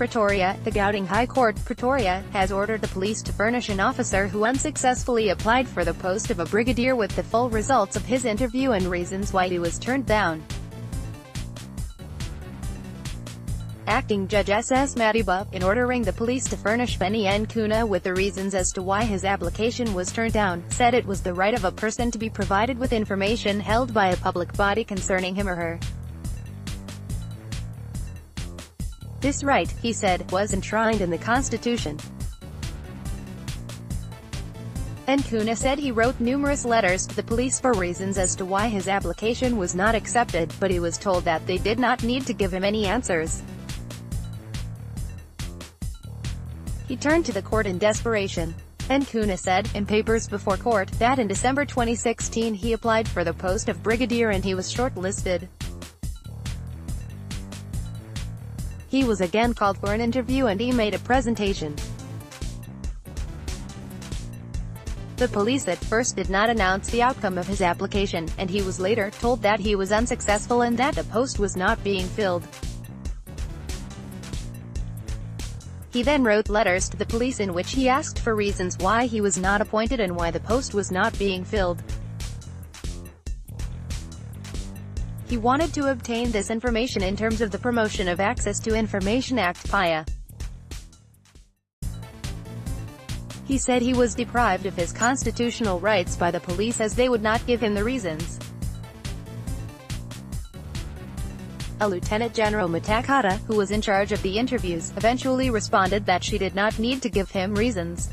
Pretoria, the Gauteng High Court, Pretoria, has ordered the police to furnish an officer who unsuccessfully applied for the post of a brigadier with the full results of his interview and reasons why he was turned down. Acting Judge S.S. Madiba, in ordering the police to furnish Benny Nkuna with the reasons as to why his application was turned down, said it was the right of a person to be provided with information held by a public body concerning him or her. This right, he said, was enshrined in the Constitution. Nkuna said he wrote numerous letters to the police for reasons as to why his application was not accepted, but he was told that they did not need to give him any answers. He turned to the court in desperation. Nkuna said, in papers before court, that in December 2016 he applied for the post of brigadier and he was shortlisted. He was again called for an interview and he made a presentation. The police at first did not announce the outcome of his application, and he was later told that he was unsuccessful and that the post was not being filled. He then wrote letters to the police in which he asked for reasons why he was not appointed and why the post was not being filled. He wanted to obtain this information in terms of the Promotion of Access to Information Act PAIA. He said he was deprived of his constitutional rights by the police as they would not give him the reasons. A Lieutenant General Matakata, who was in charge of the interviews, eventually responded that she did not need to give him reasons.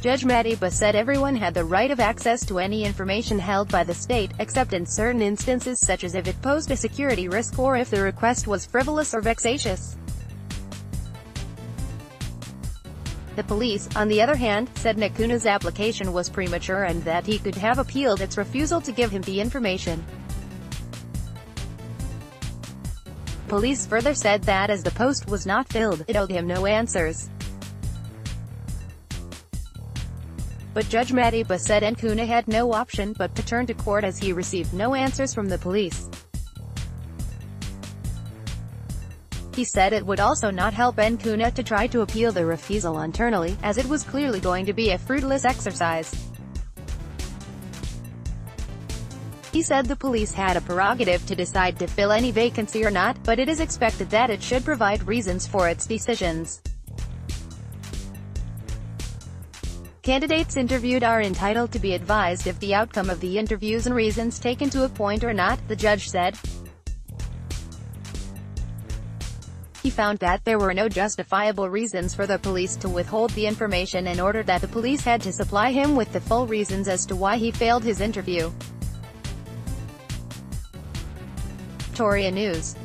Judge Madiba said everyone had the right of access to any information held by the state, except in certain instances such as if it posed a security risk or if the request was frivolous or vexatious. The police, on the other hand, said Nkuna's application was premature and that he could have appealed its refusal to give him the information. Police further said that as the post was not filled, it owed him no answers. But Judge Madiba said Nkuna had no option but to turn to court as he received no answers from the police. He said it would also not help Nkuna to try to appeal the refusal internally, as it was clearly going to be a fruitless exercise. He said the police had a prerogative to decide to fill any vacancy or not, but it is expected that it should provide reasons for its decisions. Candidates interviewed are entitled to be advised if the outcome of the interviews and reasons taken to appoint or not, the judge said. He found that there were no justifiable reasons for the police to withhold the information and ordered that the police had to supply him with the full reasons as to why he failed his interview. Victoria News